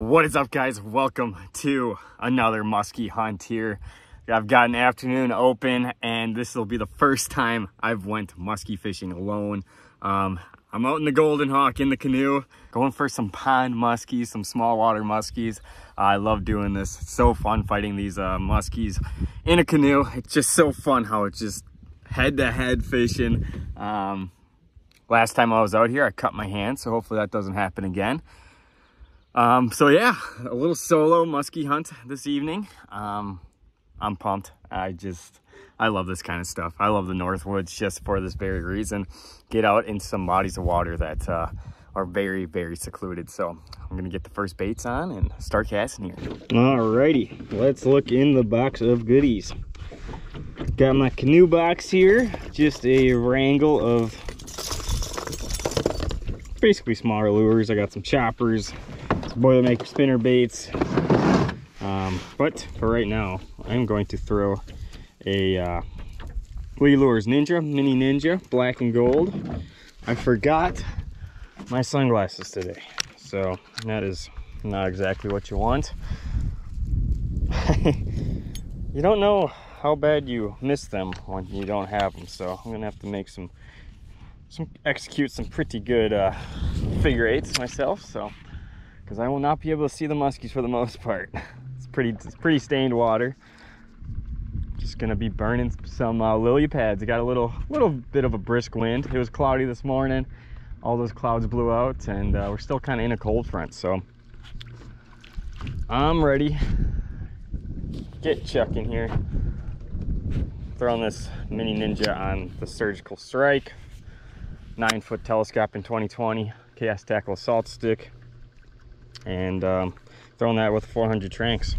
What is up guys? Welcome to another muskie hunt here. I've got an afternoon open and this will be the first time I've went muskie fishing alone. Um, I'm out in the Golden Hawk in the canoe, going for some pond muskies, some small water muskies. Uh, I love doing this. It's so fun fighting these uh, muskies in a canoe. It's just so fun how it's just head to head fishing. Um, last time I was out here, I cut my hand, so hopefully that doesn't happen again. Um, so yeah, a little solo muskie hunt this evening. Um, I'm pumped. I just, I love this kind of stuff. I love the Northwoods just for this very reason. Get out in some bodies of water that uh, are very, very secluded. So I'm gonna get the first baits on and start casting here. Alrighty, let's look in the box of goodies. Got my canoe box here, just a wrangle of basically smaller lures. I got some choppers, Boilermaker spinner baits. Um, but for right now, I'm going to throw a uh, Lee Lures Ninja, Mini Ninja, black and gold. I forgot my sunglasses today, so that is not exactly what you want. you don't know how bad you miss them when you don't have them, so I'm gonna have to make some, some execute some pretty good uh, figure eights myself. So because I will not be able to see the muskies for the most part. It's pretty, it's pretty stained water. Just gonna be burning some uh, lily pads. It got a little, little bit of a brisk wind. It was cloudy this morning. All those clouds blew out and uh, we're still kind of in a cold front. So I'm ready. Get Chuck in here. Throwing this Mini Ninja on the Surgical Strike. Nine foot telescope in 2020. Chaos tackle assault stick and um, throwing that with 400 Tranx.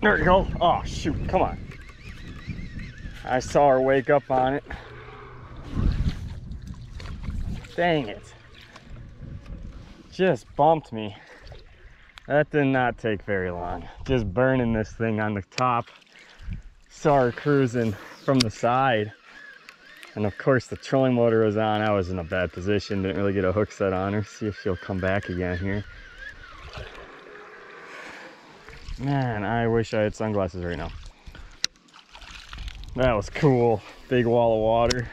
There we go. Oh, shoot. Come on. I saw her wake up on it. Dang it. Just bumped me. That did not take very long. Just burning this thing on the top. Saw her cruising from the side. And of course the trolling motor was on. I was in a bad position. Didn't really get a hook set on her. See if she'll come back again here. Man, I wish I had sunglasses right now. That was cool. Big wall of water.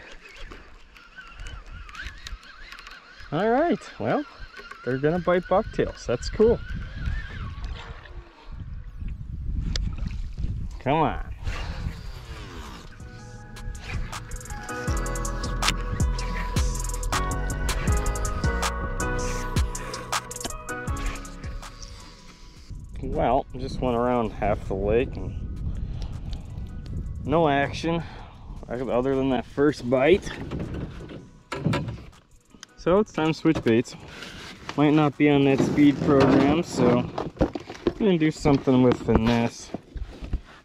All right, well, they're gonna bite bucktails. That's cool. Come on. Just went around half the lake and no action other than that first bite. So it's time to switch baits. Might not be on that speed program so I'm gonna do something with finesse.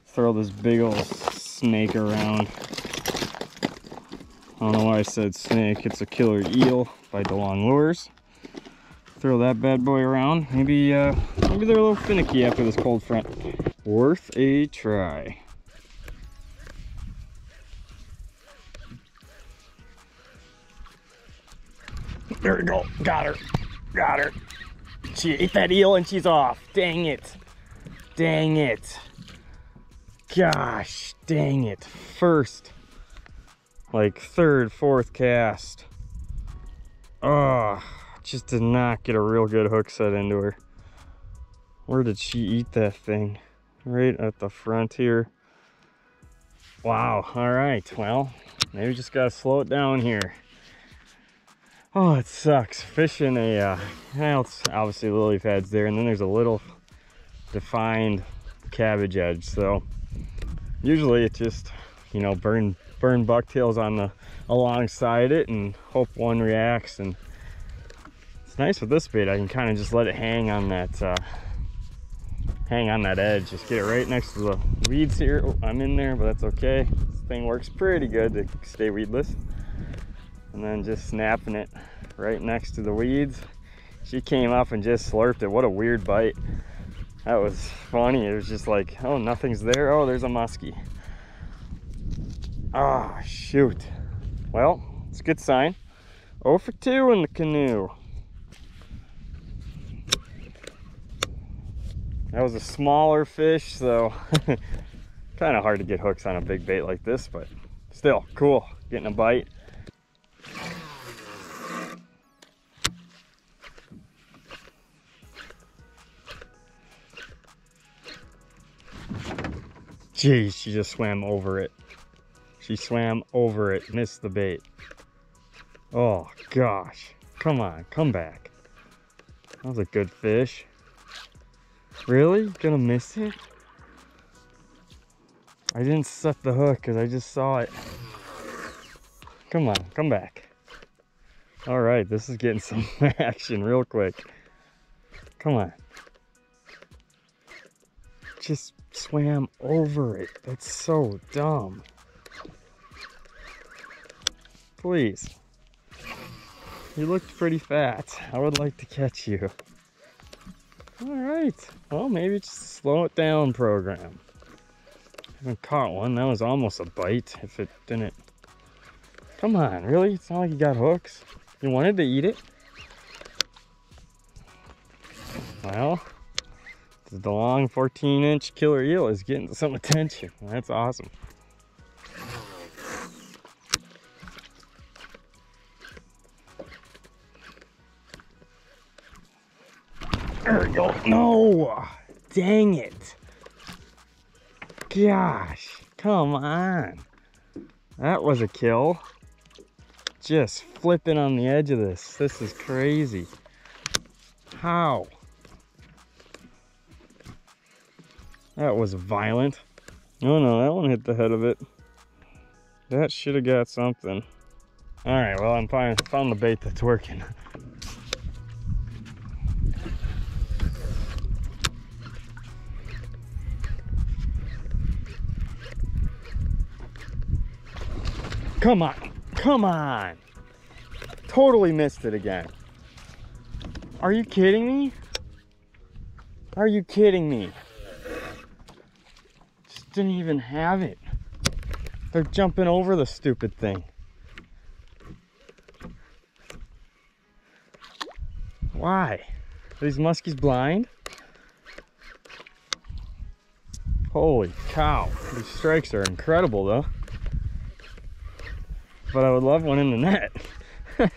Throw this big old snake around. I don't know why I said snake. It's a killer eel by DeLong Lures throw that bad boy around. Maybe, uh, maybe they're a little finicky after this cold front. Worth a try. There we go. Got her. Got her. She ate that eel and she's off. Dang it. Dang it. Gosh, dang it. First, like third, fourth cast. Oh just did not get a real good hook set into her. Where did she eat that thing? Right at the front here. Wow, all right, well, maybe just gotta slow it down here. Oh, it sucks. Fishing a, uh, well, it's obviously lily pads there, and then there's a little defined cabbage edge. So usually it just, you know, burn burn bucktails on the alongside it and hope one reacts and nice with this bait. I can kind of just let it hang on that, uh, hang on that edge. Just get it right next to the weeds here. Oh, I'm in there, but that's okay. This thing works pretty good to stay weedless. And then just snapping it right next to the weeds. She came up and just slurped it. What a weird bite. That was funny. It was just like, oh, nothing's there. Oh, there's a muskie. Ah, oh, shoot. Well, It's a good sign. 0 for 2 in the canoe. That was a smaller fish, so kind of hard to get hooks on a big bait like this, but still cool. Getting a bite. Geez, she just swam over it. She swam over it, missed the bait. Oh gosh, come on, come back. That was a good fish. Really? Gonna miss it? I didn't set the hook because I just saw it. Come on, come back. All right, this is getting some action real quick. Come on. Just swam over it. That's so dumb. Please. You looked pretty fat. I would like to catch you. All right. Well, maybe just slow it down program. Haven't caught one. That was almost a bite if it didn't. Come on, really? It's not like you got hooks. You wanted to eat it? Well, DeLong 14 inch killer eel is getting some attention. That's awesome. There we go. No! Dang it. Gosh, come on. That was a kill. Just flipping on the edge of this. This is crazy. How? That was violent. Oh no, that one hit the head of it. That should have got something. All right, well, I'm fine. Found the bait that's working. Come on, come on. Totally missed it again. Are you kidding me? Are you kidding me? Just didn't even have it. They're jumping over the stupid thing. Why? Are these muskies blind? Holy cow. These strikes are incredible though but I would love one in the net.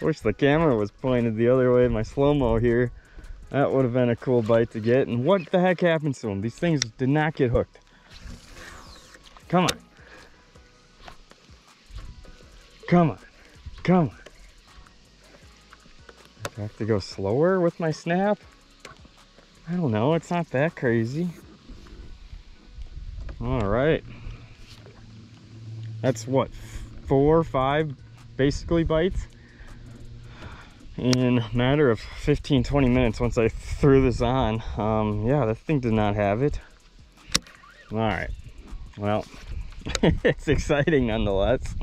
Wish the camera was pointed the other way, my slow-mo here. That would have been a cool bite to get. And what the heck happens to them? These things did not get hooked. Come on. Come on. Come on. I have to go slower with my snap? I don't know. It's not that crazy. All right. That's what, four, five basically bites in a matter of 15, 20 minutes once I threw this on. Um, yeah, that thing did not have it. All right, well, it's exciting nonetheless.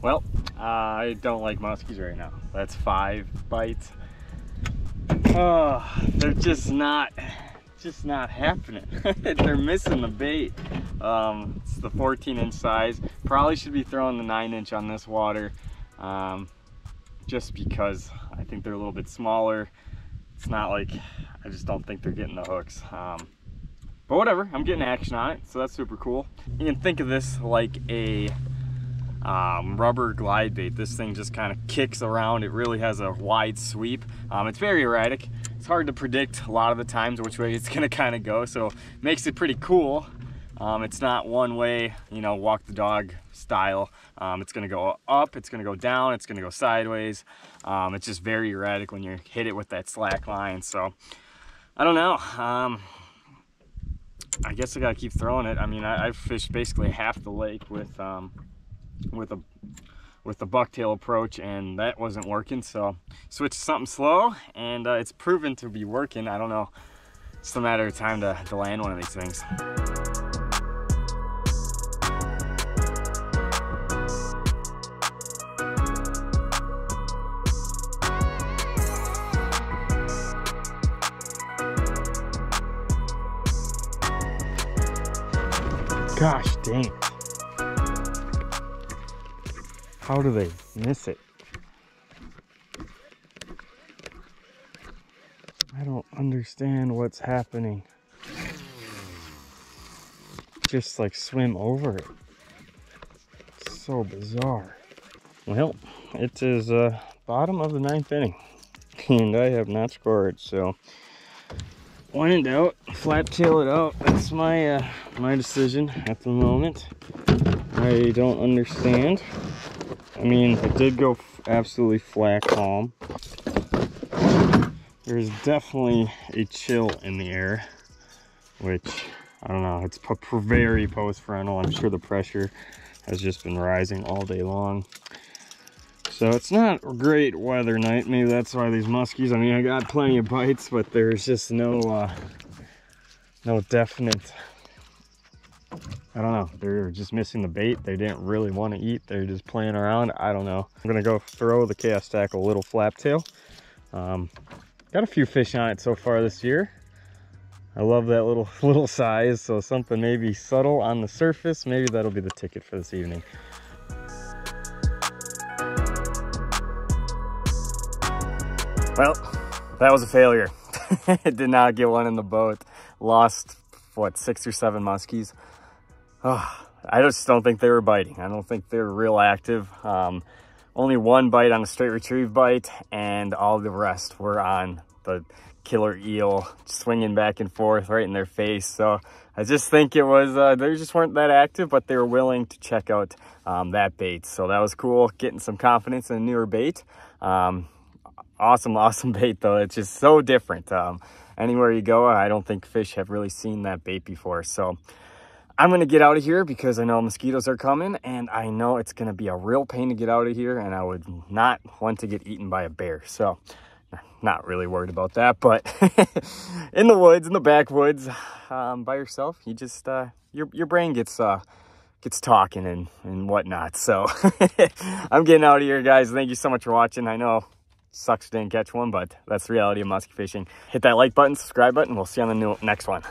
Well, uh, I don't like muskies right now. That's five bites. Oh, they're just not just not happening. They're missing the bait. Um, it's the 14 inch size. Probably should be throwing the nine inch on this water um, just because I think they're a little bit smaller. It's not like, I just don't think they're getting the hooks. Um, but whatever, I'm getting action on it, so that's super cool. You can think of this like a um, rubber glide bait. This thing just kind of kicks around. It really has a wide sweep. Um, it's very erratic. It's hard to predict a lot of the times which way it's gonna kind of go, so makes it pretty cool. Um, it's not one way, you know, walk the dog style. Um, it's gonna go up, it's gonna go down, it's gonna go sideways. Um, it's just very erratic when you hit it with that slack line. So I don't know. Um, I guess I gotta keep throwing it. I mean, I, have fished basically half the lake with um, with a with the bucktail approach and that wasn't working so switched to something slow and uh, it's proven to be working I don't know it's a matter of time to, to land one of these things Gosh dang How do they miss it? I don't understand what's happening. Just like swim over it. So bizarre. Well, it is uh, bottom of the ninth inning and I have not scored. So when in doubt, flat tail it out. That's my uh, my decision at the moment. I don't understand. I mean, it did go absolutely flat calm. There's definitely a chill in the air, which I don't know. It's very post frontal. I'm sure the pressure has just been rising all day long. So it's not a great weather night. Maybe that's why these muskies, I mean, I got plenty of bites, but there's just no, uh, no definite, I don't know. They're just missing the bait. They didn't really want to eat. They're just playing around. I don't know. I'm going to go throw the chaos tackle little flap tail. Um, got a few fish on it so far this year. I love that little little size. So something maybe subtle on the surface. Maybe that'll be the ticket for this evening. Well, that was a failure. Did not get one in the boat. Lost, what, six or seven muskies. Oh, I just don't think they were biting. I don't think they're real active. Um, only one bite on a straight retrieve bite, and all the rest were on the killer eel, swinging back and forth right in their face. So I just think it was, uh, they just weren't that active, but they were willing to check out um, that bait. So that was cool, getting some confidence in a newer bait. Um, awesome, awesome bait though. It's just so different. Um, anywhere you go, I don't think fish have really seen that bait before. So I'm going to get out of here because I know mosquitoes are coming and I know it's going to be a real pain to get out of here and I would not want to get eaten by a bear. So not really worried about that, but in the woods, in the backwoods, um, by yourself, you just, uh, your, your brain gets, uh, gets talking and, and whatnot. So I'm getting out of here, guys. Thank you so much for watching. I know Sucks didn't catch one, but that's the reality of musky fishing. Hit that like button, subscribe button. We'll see you on the new, next one.